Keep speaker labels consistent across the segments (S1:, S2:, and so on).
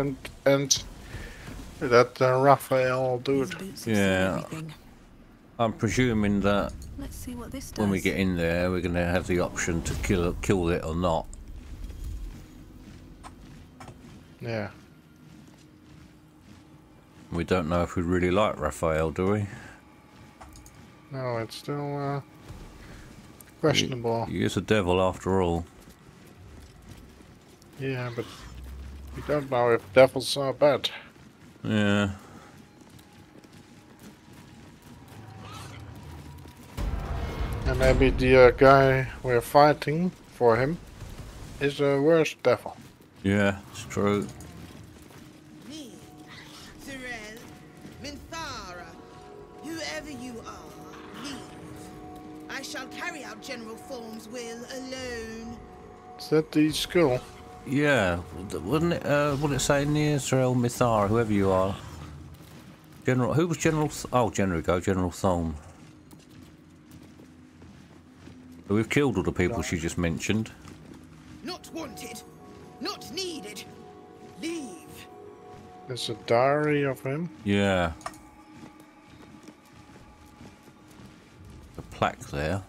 S1: and and that uh, Raphael dude.
S2: Yeah. I'm presuming that
S3: Let's see what this
S2: when we get in there, we're going to have the option to kill kill it or not.
S1: Yeah.
S2: We don't know if we really like Raphael, do we?
S1: No, it's still uh, questionable.
S2: He is a devil after all.
S1: Yeah, but we don't know if devils are bad.
S2: Yeah.
S1: And maybe the uh, guy we're fighting for him is a worse devil.
S2: Yeah, it's true.
S4: Me, Tyrell, Minthara, whoever you are, leave. I shall carry out General Thorm's will alone.
S1: Is that the skull?
S2: Yeah, wasn't it? Uh, what it say near Israel Minthara, whoever you are? General, who was General? Th oh, General, go General Thorn. So we've killed all the people she just mentioned.
S4: Not wanted, not needed. Leave.
S1: There's a diary of him.
S2: Yeah. The plaque there.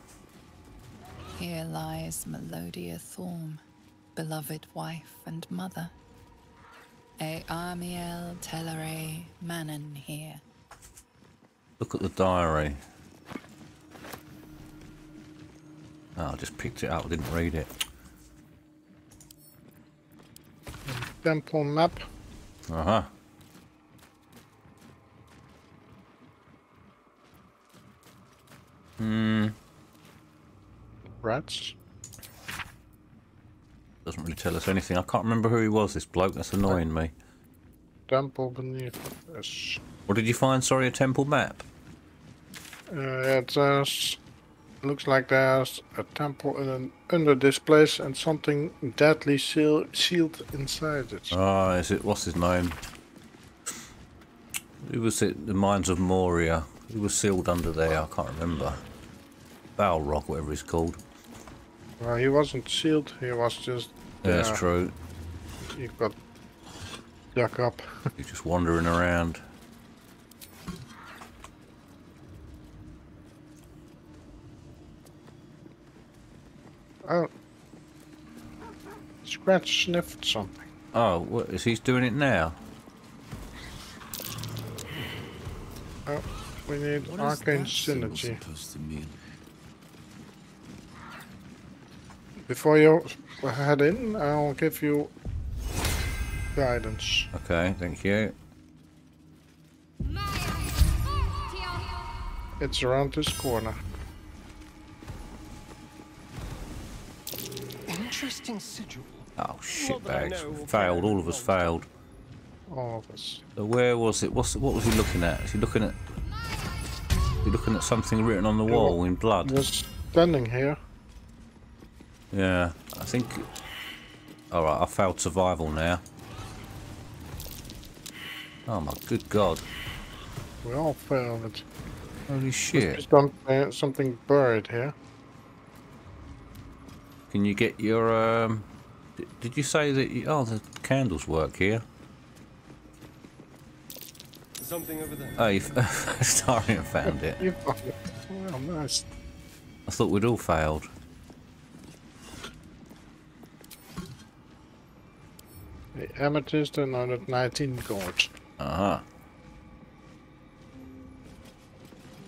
S3: Here lies Melodia Thorm, beloved wife and mother. A Armiel Telere Manon here.
S2: Look at the diary. Oh, I just picked it up, didn't read it.
S1: Temple map.
S2: Uh huh. Hmm.
S1: Rats.
S2: Doesn't really tell us anything. I can't remember who he was, this bloke. That's annoying me.
S1: Temple beneath us.
S2: What did you find? Sorry, a temple map?
S1: Uh, it says, looks like there's a temple in an, under this place and something deadly seal, sealed inside it.
S2: Ah, is it? What's his name? Who was it? The Mines of Moria. Who was sealed under there? I can't remember. Balrog, whatever it's called.
S1: Well, he wasn't sealed, he was just.
S2: Yeah, that's true.
S1: He got dug up.
S2: He's just wandering around.
S1: oh. Scratch sniffed something.
S2: Oh, what is he doing it now?
S1: Oh, we need
S5: What is
S1: arcane
S5: that symbol
S1: synergy.
S5: supposed to mean?
S1: Before you head in, I'll give you guidance.
S2: Okay, thank you.
S1: It's around this corner.
S6: Interesting sigil.
S2: Oh shit
S6: Not that I
S2: bags. We
S6: of
S2: failed. All of us failed.
S1: All of us.
S2: So where was it? What's what was he looking at? Is he looking at? Is he looking at something written on the wall in blood?
S1: Just standing here.
S2: Yeah, I think. All right, I failed survival now. Oh my good god!
S1: We all failed it.
S2: Holy
S1: There's
S2: shit!
S1: some- uh, something buried here.
S2: Can you get your um? Did you say that? You, oh, the candles work here.
S5: Something over there.
S2: Oh, you Astarion found it.
S1: You found it. Well, nice.
S2: I thought we'd all failed.
S1: The amethyst and 119 gold.
S2: Uh huh.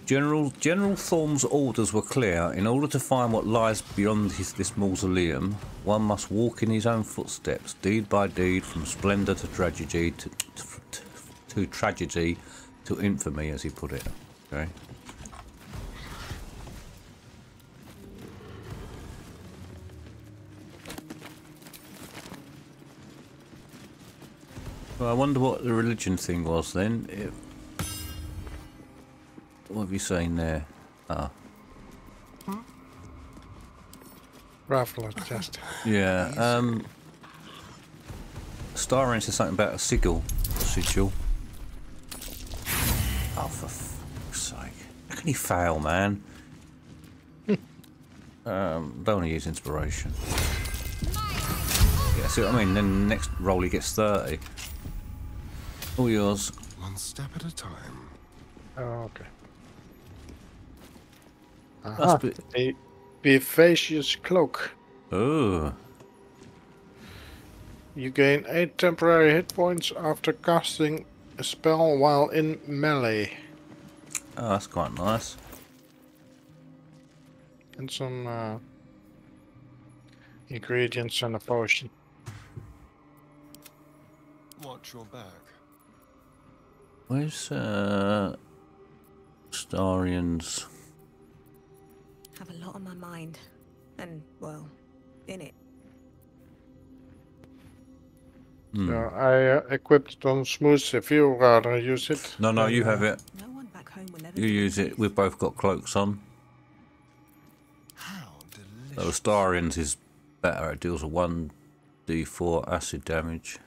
S2: General General Thorm's orders were clear. In order to find what lies beyond his, this mausoleum, one must walk in his own footsteps, deed by deed, from splendor to tragedy to, to, to tragedy to infamy, as he put it. Okay. Well, I wonder what the religion thing was then. It, what have you seen there? Ah,
S1: Raffler chest.
S2: yeah. Um, Starring said something about a sigil. Sigil. Oh, for fuck's sake! How can he fail, man? um, don't want to use inspiration. Yeah, see what I mean? Then the next roll he gets thirty. All yours.
S5: One step at a time.
S1: Oh, okay.
S2: That's
S1: Aha,
S2: a bit-
S1: a vivacious cloak.
S2: Oh.
S1: You gain 8 temporary hit points after casting a spell while in melee.
S2: Oh, that's quite nice.
S1: And some uh, ingredients and a potion.
S5: Watch your back.
S2: Where's uh Astarion's
S6: Have a lot on my mind. And, well, in it.
S2: Hmm.
S1: So I uh, equipped it on smooth if you rather use it.
S2: No no you have it.
S6: No one back home will ever
S2: You use it. We've both got cloaks on.
S5: How
S2: So. Astarion's is better, it deals a one D four acid damage.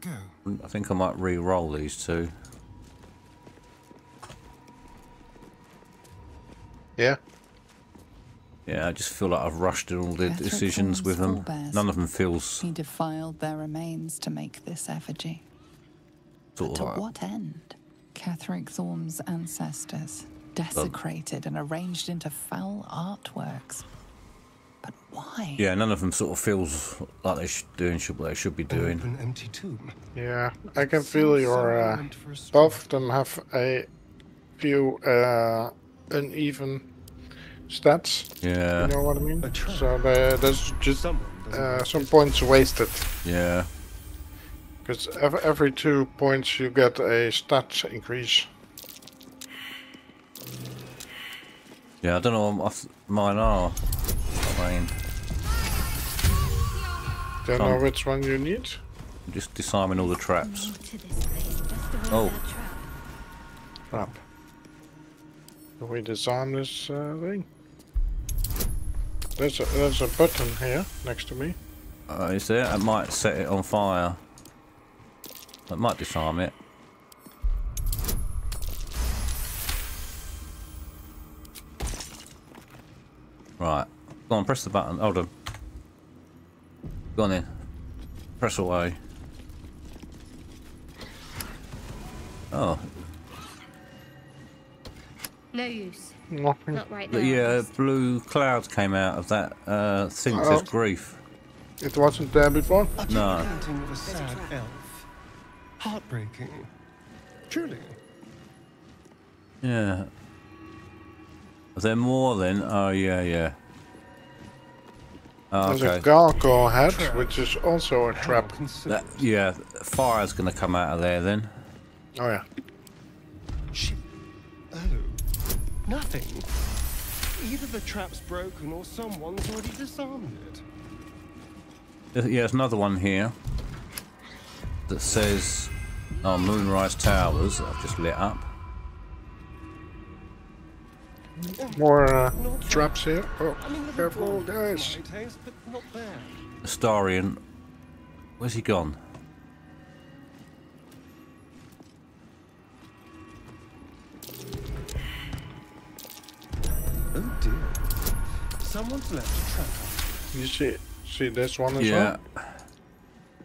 S5: Go.
S2: I think I might re-roll these two.
S1: Yeah.
S2: Yeah, I just feel like I've rushed in all the
S3: Etheric
S2: decisions with them.
S3: forebears.
S2: None of them feels
S3: He defiled their remains to make this effigy.
S2: sort
S3: To
S2: of like,
S3: what end? Ketheric Thorm's ancestors, desecrated and arranged into foul artworks. But why?
S2: yeah, none of them sort of feels like they're sh- doing should, what they should be
S5: An
S2: doing.
S5: open empty tomb.
S1: Yeah, I can feel your. Uh,
S5: Meant for a stroll.
S1: both of them have a few uh, uneven stats.
S2: Yeah,
S1: You know what I mean? So there, there's just uh, some points wasted.
S2: yeah.
S1: Because every, every two points you get a stat increase.
S2: Yeah, I don't know what mine are. I
S1: Don't know which one you need.
S2: I'm just disarming all the traps.
S6: More to this place, just a
S2: Oh.
S6: regular trap.
S1: Crap. Do we disarm this uh, thing? There's a, there's a button here next to me.
S2: Uh, is there? I might set it on fire. It might disarm it. Press the button. Hold on. Go on then. Press away. Oh,
S7: No use.
S1: Nothing.
S7: Not right now.
S2: but yeah, blue clouds came out of that uh, thing that says grief.
S1: It wasn't there before.
S2: No.
S5: Painting of a sad elf. Heartbreaking. Truly.
S2: Yeah. Are there more then? Oh, yeah, yeah. Oh,
S1: There's a
S2: okay.
S1: gargoyle head, which is also a trap.
S2: That, yeah, fire's going to come out of there then.
S1: Oh yeah.
S5: Shit. Oh. Nothing. Either the trap's broken or someone's already disarmed it.
S2: Yeah, there's another one here that says oh, Moonrise Towers. I've just lit up.
S1: More uh,
S5: Not
S1: traps here. Oh,
S5: I mean,
S1: careful, guys.
S5: my taste, but not bad.
S2: Astarion. Where's he gone?
S5: Oh dear. Someone's left a trap.
S1: You see, see this one as
S2: Yeah.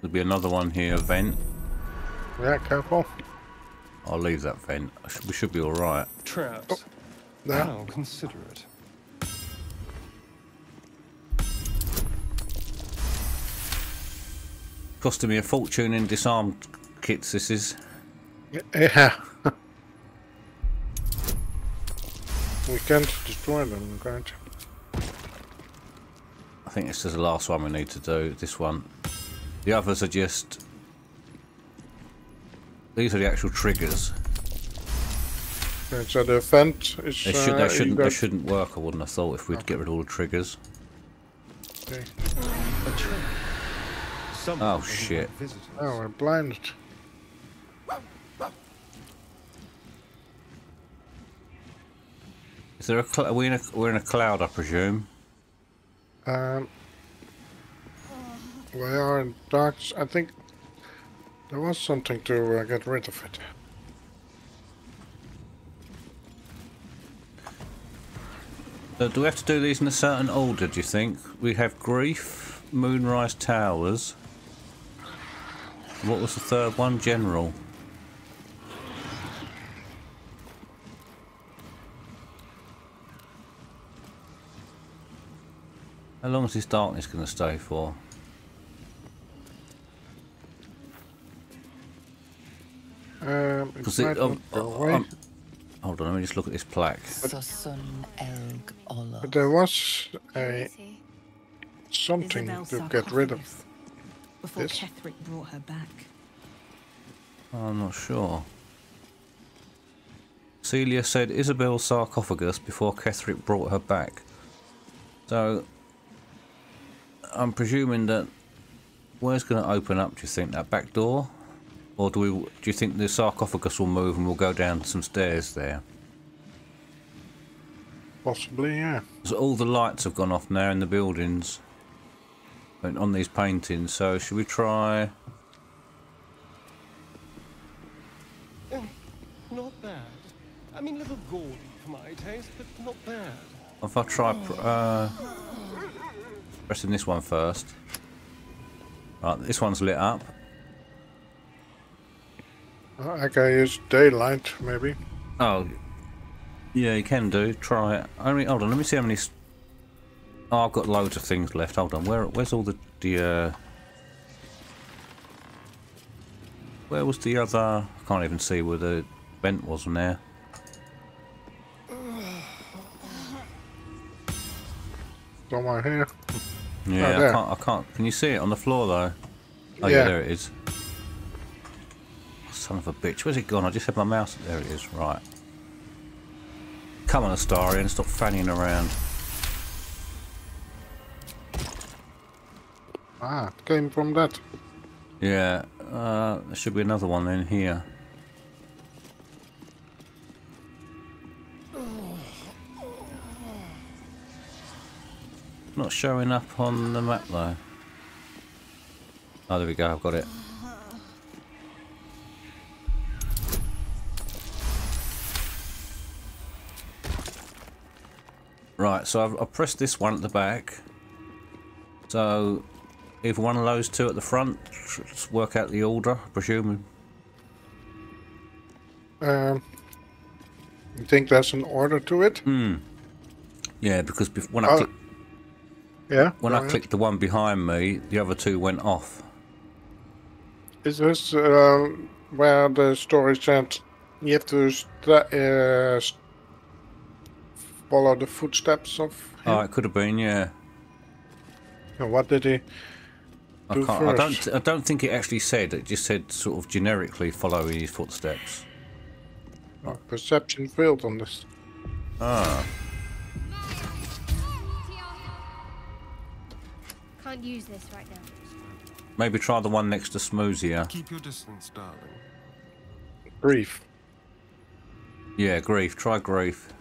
S2: There'll be another one here, vent.
S1: Yeah, careful.
S2: I'll leave that vent. We should be alright.
S5: Traps.
S1: There.
S5: consider it.
S2: Costing me a fortune in disarmed kits, this is.
S1: Yeah. we can't destroy them, can't
S2: I think this is the last one we need to do, this one. The others are just... These are the actual triggers.
S1: Okay, so the vent is.
S2: They, should,
S1: uh,
S2: they,
S1: you
S2: shouldn't, they shouldn't work, I wouldn't have thought, if we'd get rid of all the triggers.
S1: okay.
S5: A trap. Someone
S2: Oh, shit.
S1: Oh, we're blinded.
S2: Is there a... Cl- are we in a... We're in a cloud, I presume.
S1: Um, we are in dark. I think there was something to uh, get rid of it.
S2: So do we have to do these in a certain order, do you think? We have Grief, Moonrise Towers, What was the third one? General. How long is this darkness going to stay for?
S1: Um, it
S2: Because it, um,
S1: not go away.
S2: um, hold on, let me just look at this plaque.
S3: Susun Elg Olaf.
S1: but there was a something to get rid of.
S7: Before
S1: this.
S7: Ketheric brought her back.
S2: I'm not sure. Sealia said Isobel's sarcophagus before Ketheric brought her back. So, I'm presuming that where's going to open up? Do you think that back door, or do we? Do you think the sarcophagus will move and we'll go down some stairs there?
S1: Possibly, yeah.
S2: So all the lights have gone off now in the buildings, and on these paintings. So should we try?
S5: Not bad. I mean, a little gaudy for my taste, but not bad.
S2: If I try pr- uh, pressing this one first. Right, this one's lit up.
S1: I can use daylight, maybe.
S2: Oh, yeah, you can do. Try it. I mean, hold on. Let me see how many. Oh, I've got loads of things left. Hold on. Where? Where's all the the? Uh... Where was the other? I can't even see where the vent was from there.
S1: Somewhere here.
S2: Yeah, I can't. I can't. Can you see it on the floor though? Oh yeah,
S1: Yeah.
S2: there it is. Son of a bitch. Where's it gone? I just had my mouse. There it is. Right. Come on, Astarion. Stop fanning around.
S1: Ah, it came from that.
S2: Yeah. Uh, there should be another one in here. Not showing up on the map though. Oh, there we go. I've got it. So I've, I've pressed this one at the back. So either one of those two at the front. Let's work out the order, presuming.
S1: Um, you think there's an order to it?
S2: Hmm. Yeah, because bef- when I
S1: Oh, Yeah.
S2: when I
S1: ahead.
S2: clicked the one behind me, the other two went off.
S1: Is this uh, where the story said you have to st- uh, s- follow the footsteps of him?
S2: Oh, it could have been, yeah.
S1: And what did he?
S2: I
S1: do
S2: can't. I don't. I don't think it actually said. It just said sort of generically following his footsteps.
S1: Oh, perception failed on this.
S2: Ah.
S8: Can't use this right now.
S2: Maybe try the one next to Smoosia.
S5: Keep your distance, darling.
S1: Grief.
S2: Yeah, grief. Try grief.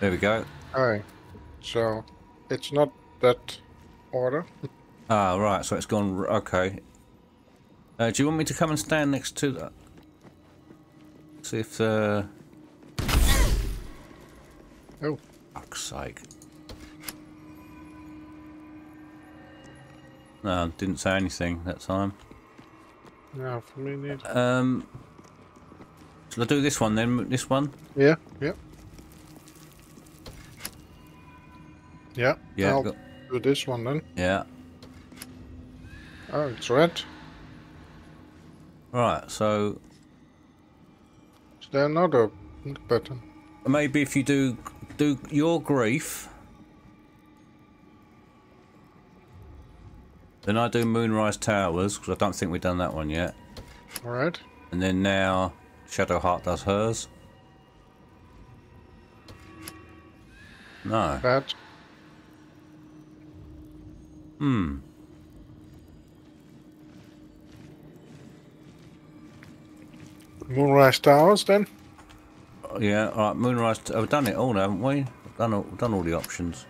S2: There we go.
S1: Alright. So it's not that order.
S2: Ah, right. So it's gone. r- Okay. Uh, do you want me to come and stand next to that? See if. Uh...
S1: Oh.
S2: Fuck's sake. No, didn't say anything that time.
S1: Yeah, for me neither.
S2: Um. Shall I do this one then? This one?
S1: Yeah, yeah. Yeah.
S2: Yeah.
S1: I'll
S2: Go,
S1: do this one then.
S2: yeah.
S1: Oh, it's red.
S2: Right. So
S1: Is there another button?
S2: maybe if you do do your grief, then I do Moonrise Towers because I don't think we've done that one yet.
S1: Alright.
S2: And then now Shadowheart does hers. No.
S1: That.
S2: Hmm.
S1: Moonrise Towers then?
S2: Yeah. All right. Moonrise. T- I've done it all, haven't we? I've done all, done all the options.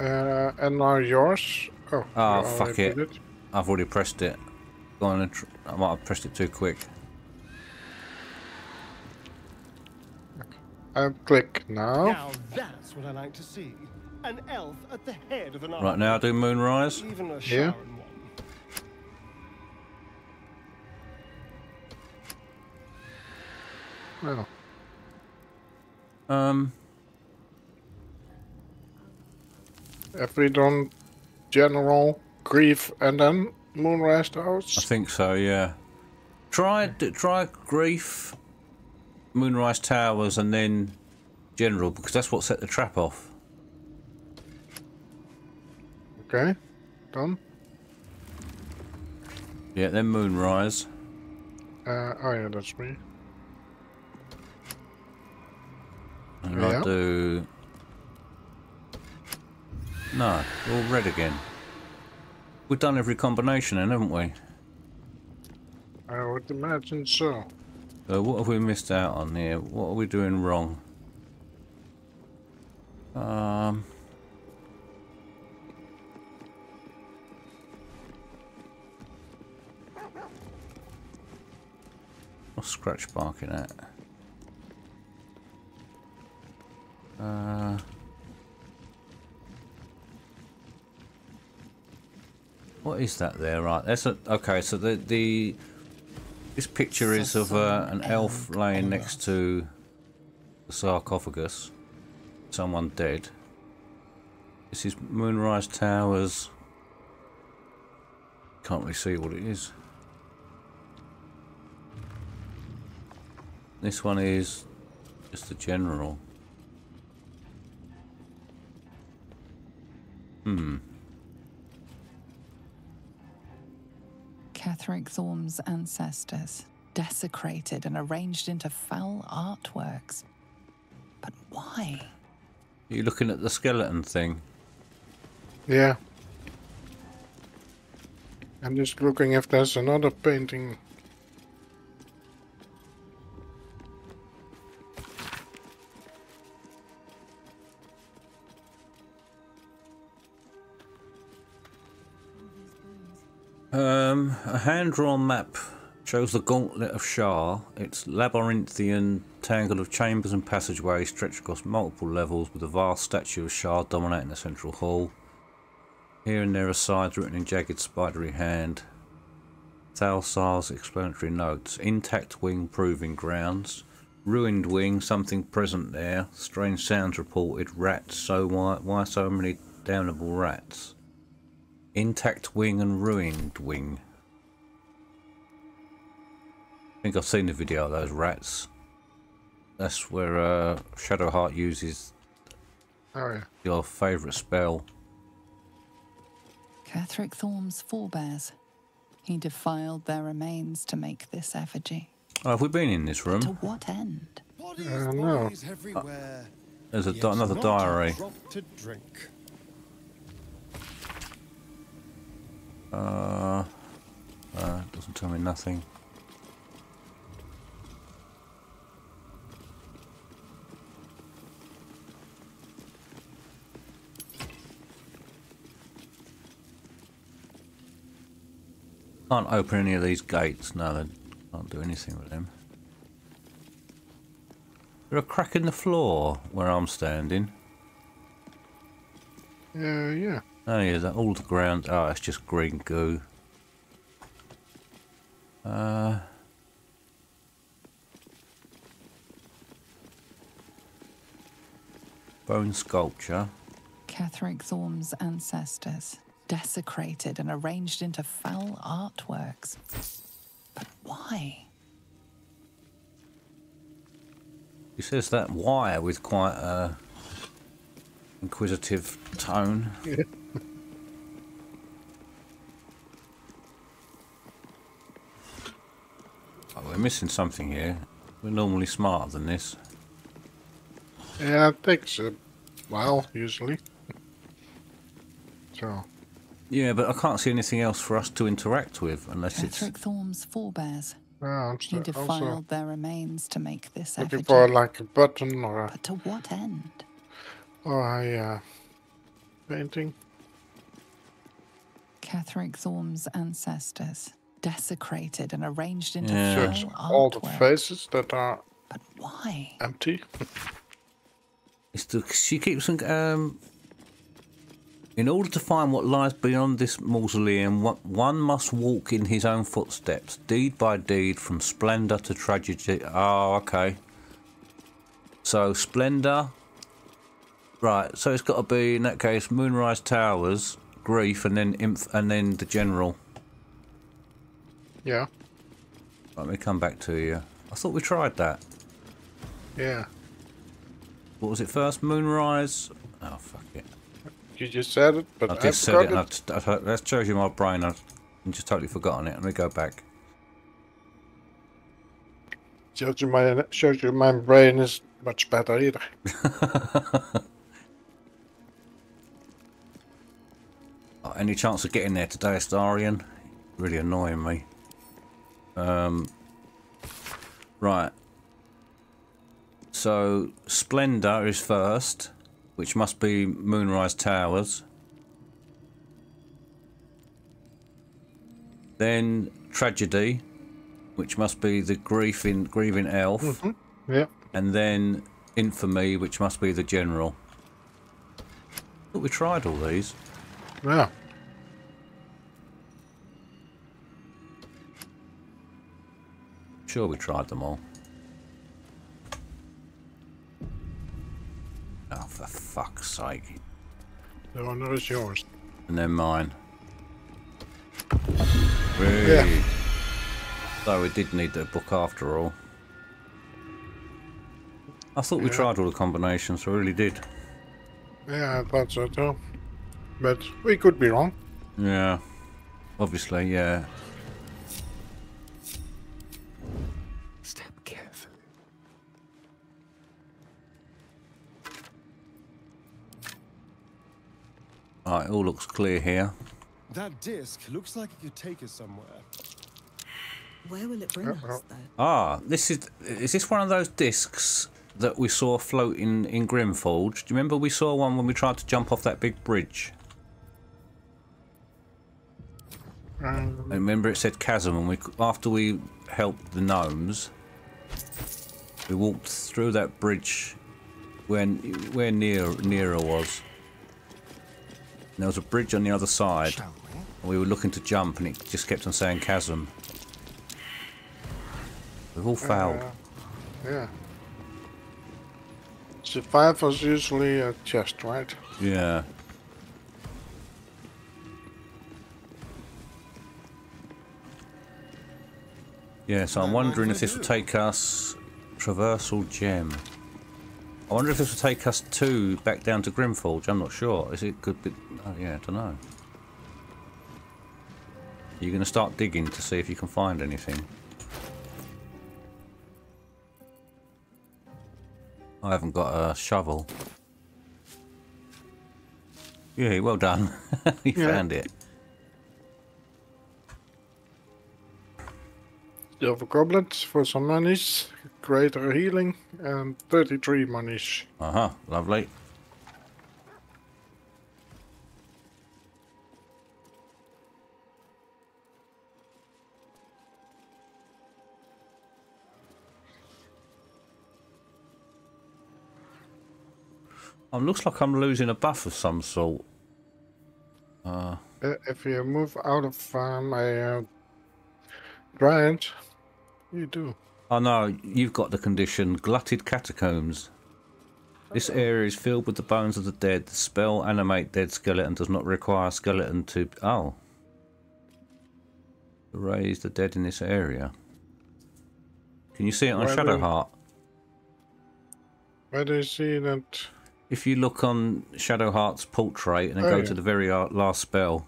S1: Uh, and now yours. Oh,
S2: Oh,
S1: you
S2: fuck
S1: already
S2: it. I've already pressed it. Go on I might have pressed it too quick.
S1: I click now.
S5: Now that's what I like to see. An elf at the head of an army.
S2: Right now, I do Moonrise.
S5: Even a
S1: yeah. Well.
S2: Um.
S1: If Every done general grief and then moonrise Towers.
S2: I think so. Yeah. Try try grief, moonrise towers, and then general because that's what set the trap off.
S1: Okay, done.
S2: Yeah, then Moonrise.
S1: Uh, oh yeah, that's me.
S2: And
S1: Yeah.
S2: I do. No, all red again. We've done every combination then, haven't we?
S1: I would imagine so.
S2: So what have we missed out on here? What are we doing wrong? Um. What's scratch barking at? Uh. What is that there? Right, that's a okay. So the the this picture is of uh, an elf laying next to the sarcophagus. Someone dead. This is Moonrise Towers. Can't really see what it is. This one is just the general. Hmm.
S3: Ketheric Thorm's ancestors, desecrated and arranged into foul artworks. But why?
S2: Are you looking at the skeleton thing?
S1: Yeah. I'm just looking if there's another painting.
S2: Um, a hand-drawn map shows the Gauntlet of Shar. Its labyrinthian tangle of chambers and passageways stretched across multiple levels with a vast statue of Shar dominating the central hall. Here and there are sides written in jagged spidery hand. Balthazar's explanatory notes. Intact wing proving grounds. Ruined wing, something present there. Strange sounds reported. Rats, so why, why so many damnable rats? Intact wing and ruined wing. I think I've seen the video of those rats. That's where uh, Shadowheart uses
S1: Oh yeah.
S2: your favourite spell.
S3: Ketheric Thorm's forebears. He defiled their remains to make this effigy.
S2: Oh, have we been in this room?
S3: To
S2: room?
S3: what end?
S5: Bodies,
S1: Uh, no.
S5: bodies everywhere.
S2: There's a di- another
S5: not
S2: diary.
S5: A drop to drink.
S2: Uh, uh, doesn't tell me nothing. Can't open any of these gates. No, they can't do anything with them. There's a crack in the floor where I'm standing.
S1: Yeah, yeah.
S2: Oh yeah, that all the ground. Oh, it's just green goo. Uh. Bone sculpture.
S3: Ketheric Thorm's ancestors, desecrated and arranged into foul artworks. But why?
S2: He says that wire with quite a inquisitive tone. oh, we're missing something here. We're normally smarter than this.
S1: Yeah, it takes a while usually. So
S2: Yeah, but I can't see anything else for us to interact with unless it's.
S3: Ketheric Thorm's forebears.
S1: Ah, I'm
S3: He defiled
S1: also
S3: their remains to make this
S1: looking
S3: effigy.
S1: for like a button or a,
S3: But to what end?
S1: Or a uh, painting.
S3: Ketheric Thorm's ancestors, desecrated and arranged into
S2: Yeah.
S3: foul
S1: Search all the faces that are
S3: But why?
S1: empty.
S2: It's the, she keeps on. Um, in order to find what lies beyond this mausoleum, one- one must walk in his own footsteps, deed by deed, from splendour to tragedy. Oh, okay. So Splendor. Right, so it's got to be in that case Moonrise Towers, Grief, and then Inf, and then the General.
S1: Yeah.
S2: Let me come back to you. I thought we tried that.
S1: Yeah.
S2: What was it first? Moonrise. Oh fuck it!
S1: You just said it, but
S2: I
S1: I,
S2: just said it, and I t- I t- that shows you my brain. I've just totally forgotten it. Let me go back.
S1: Shows you my shows you my brain is much better either.
S2: Any chance of getting there today, Astarion? Really annoying me. Um, right. So, Splendor is first, which must be Moonrise Towers. Then Tragedy, which must be the grieving, grieving elf.
S1: Yeah.
S2: And then Infamy, which must be the general. Thought we tried all these.
S1: Yeah.
S2: Sure, we tried them all. Oh, for fuck's sake.
S1: The honor is yours.
S2: And then mine. Whee.
S1: Yeah.
S2: So we did need the book after all. I thought we
S1: Yeah.
S2: tried all the combinations, I really did.
S1: Yeah, I thought so too. But we could be wrong.
S2: Yeah. Obviously, yeah. Alright, it all looks clear here.
S5: That disc looks like it could take us somewhere.
S6: Where will it bring
S1: Uh-oh.
S6: us, though?
S2: Ah, this is is this one of those discs that we saw floating in Grymforge? Do you remember we saw one when we tried to jump off that big bridge?
S1: Um,
S2: I remember it said chasm, and we after we helped the gnomes, we walked through that bridge when where near Nere was. And there was a bridge on the other side. And we were looking to jump, and it just kept on saying chasm. We've all failed.
S1: uh, yeah. Was usually a chest, right?
S2: yeah. Yeah, so I'm
S5: What am I
S2: wondering if this will take us traversal gem. I wonder if this will take us to back down to Grymforge. I'm not sure. Is it could be? Oh yeah, I don't know. You're going to start digging to see if you can find anything. I haven't got a shovel. Yeah, well done. you
S1: Yeah.
S2: found it.
S1: Silver goblets for some monies, greater healing, and 33 monies.
S2: Uh huh. Lovely. Um, looks like I'm losing a buff of some sort.
S1: Uh, if you move out of uh, my uh, you do.
S2: Oh no, you've got the condition glutted catacombs. This area is filled with the bones of the dead. The spell animate dead skeleton does not require skeleton to. Oh. Raise the dead in this area. Can you see it on
S1: Where do-
S2: Shadowheart?
S1: Where do you see that?
S2: If you look on Shadowheart's portrait and then
S1: Oh,
S2: go
S1: yeah.
S2: to the very uh, last spell.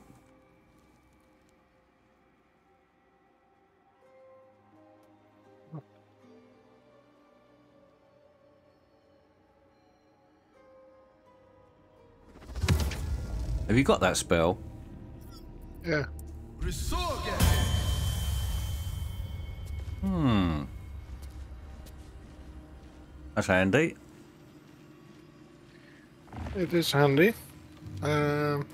S2: Have you got that spell?
S1: Yeah.
S2: Hmm. That's handy.
S1: It is handy. Um,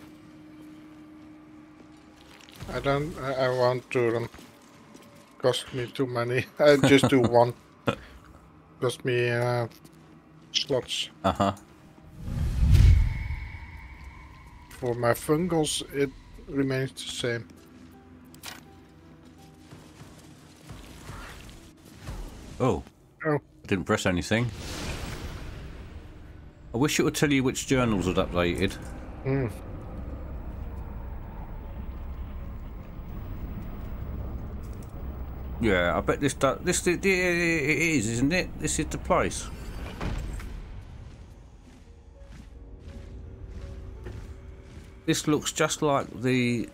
S1: I don't. I, I want to um, cost me too many. I just do one. Cost me uh, slots
S2: Uh huh.
S1: For my fungals. It remains the same.
S2: Oh,
S1: Oh,
S2: didn't press anything. I wish it would tell you which journals had updated.
S1: Hmm.
S2: Yeah, I bet this this it is, isn't it? This is the place. This looks just like the.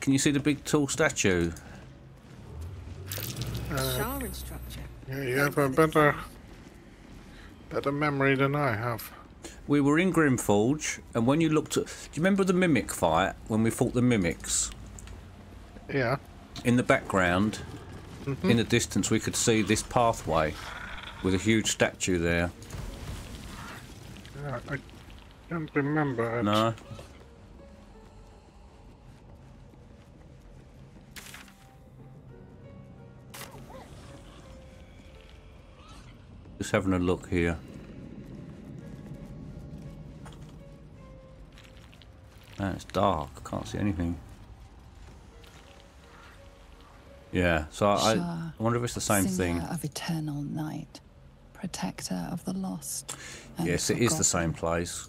S2: Can you see the big tall statue?
S6: Sharran structure.
S1: Yeah, you have a better, better memory than I have.
S2: We were in Grymforge, and when you looked at, do you remember the mimic fight when we fought the mimics?
S1: Yeah.
S2: In the background, mm-hmm. in the distance, we could see this pathway with a huge statue there.
S1: Yeah, I can't remember.
S2: No. Just having a look here. Man, it's dark. I can't see anything. Yeah, so I,
S3: Shar,
S2: I wonder if it's the same thing.
S3: Of eternal night, protector of the lost. And
S2: Yes, it is the same place.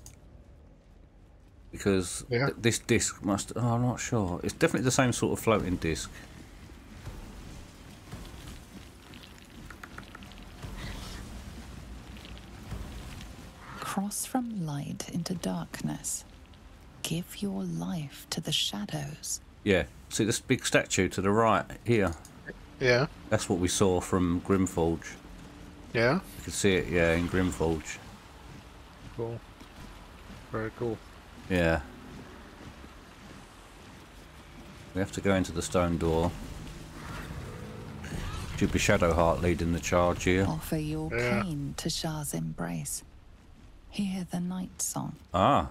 S2: Because
S1: Yeah.
S2: th- this disc must. Oh, I'm not sure. It's definitely the same sort of floating disc.
S3: Cross from light into darkness. Give your life to the shadows.
S2: Yeah. See this big statue to the right here?
S1: Yeah.
S2: That's what we saw from Grymforge.
S1: Yeah.
S2: You can see it, yeah, in Grymforge.
S1: Cool. Very cool.
S2: Yeah. We have to go into the stone door. Should be Shadowheart leading the charge here.
S3: Offer your
S1: Yeah.
S3: pain to Shar's embrace. Hear the night song.
S2: Ah,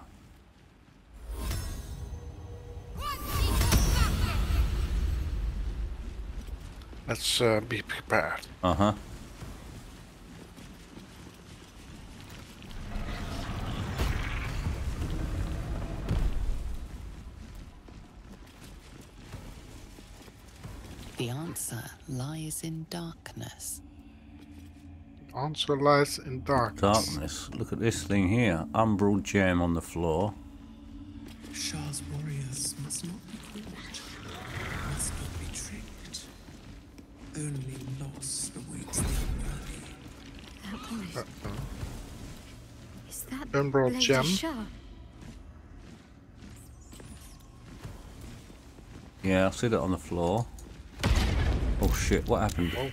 S1: Let's uh, be prepared.
S2: uh
S3: The answer lies in darkness.
S1: Answer lies in darkness.
S2: Darkness. Look at this thing here. Umbral gem on the floor.
S5: Shar's warriors must not be caught, must not be tricked. Only loss awaits the unworthy.
S6: That voice. Is that
S1: Emerald
S6: Lady
S1: gem?
S6: Shah?
S2: Yeah, I see that on the floor. Oh shit, what happened?
S1: Oh.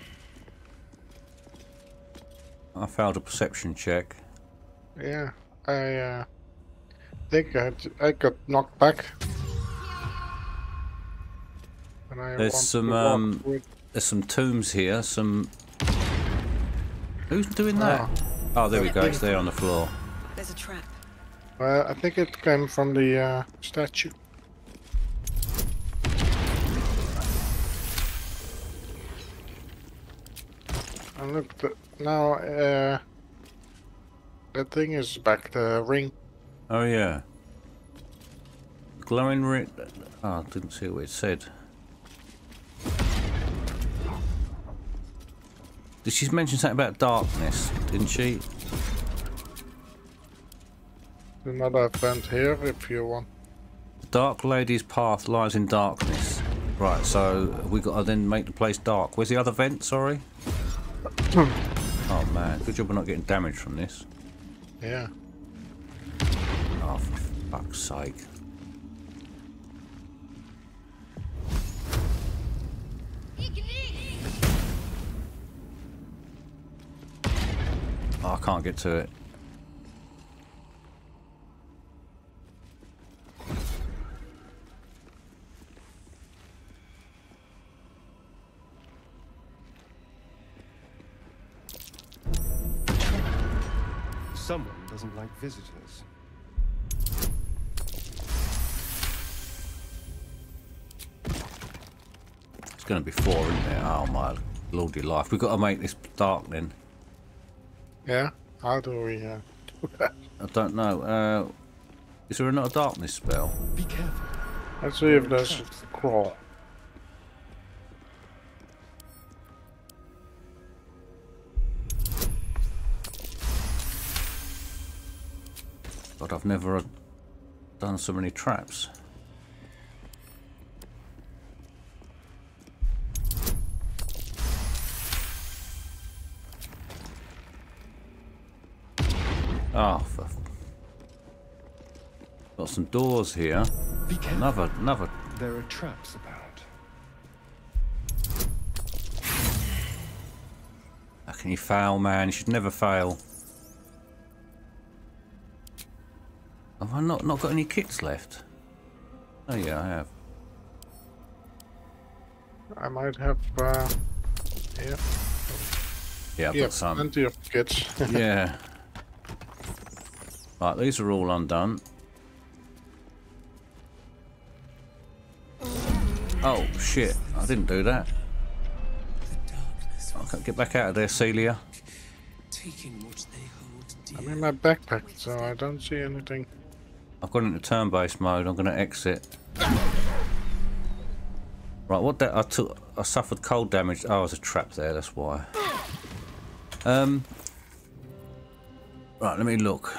S2: I failed a perception check.
S1: Yeah. I uh, think I, had- I got knocked back. And I
S2: There's some, um,
S1: with-
S2: There's some tombs here, some... Who's doing that?
S1: Ah.
S2: Oh, there we go, it's there on the floor.
S6: There's a trap.
S1: Well, I think it came from the uh, statue. And look, the, now uh, the thing is back. The ring.
S2: Oh yeah. Glowing ring... Oh, I didn't see what it said. Did she mention something about darkness, didn't she?
S1: Another event here if you want.
S2: The Dark Lady's path lies in darkness. Right, so we got to then make the place dark. Where's the other vent, sorry? oh man, good job we're not getting damage from this.
S1: Yeah.
S2: Oh, for fuck's sake. Oh, I can't get to it.
S5: Someone doesn't like visitors.
S2: It's going to be four, isn't it? Oh my lordy life. We've got to make this dark then.
S1: Yeah. How do we uh, do that?
S2: I don't know. Uh, is there not a darkness spell?
S5: Be careful.
S1: Let's see if there's a crawl.
S2: God, I've never done so many traps. Oh. Got some doors here. Another, another.
S9: There are traps about.
S2: How can you fail, man? You should never fail. Have I not, not got any kits left? Oh yeah, I have.
S1: I might have. Uh, yeah,
S2: Yeah, I've
S1: yeah,
S2: got some.
S1: plenty of kits.
S2: yeah. Right, these are all undone. Oh shit! I didn't do that. I can't get back out of there, Sealia.
S5: taking what they hold dear.
S1: I'm in my backpack, so I don't see anything.
S2: I've gone into turn-based mode. I'm going to exit. Right, what that I took? I suffered cold damage. Oh, there's a trap there. That's why. Um. Right, let me look.